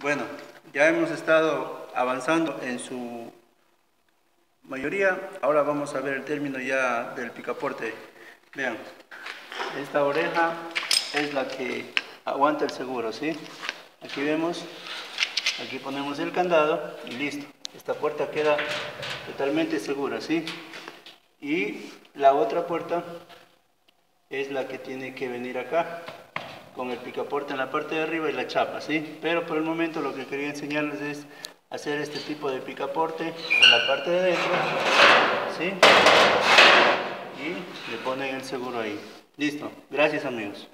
Bueno, ya hemos estado avanzando en su mayoría. Ahora vamos a ver el término ya del picaporte. Vean, esta oreja es la que aguanta el seguro, ¿sí? Aquí vemos, aquí ponemos el candado y listo. Esta puerta queda totalmente segura, ¿sí? Y la otra puerta es la que tiene que venir acá con el picaporte en la parte de arriba y la chapa, ¿sí? Pero por el momento lo que quería enseñarles es hacer este tipo de picaporte en la parte de dentro, ¿sí? Y le ponen el seguro ahí. Listo. Gracias amigos.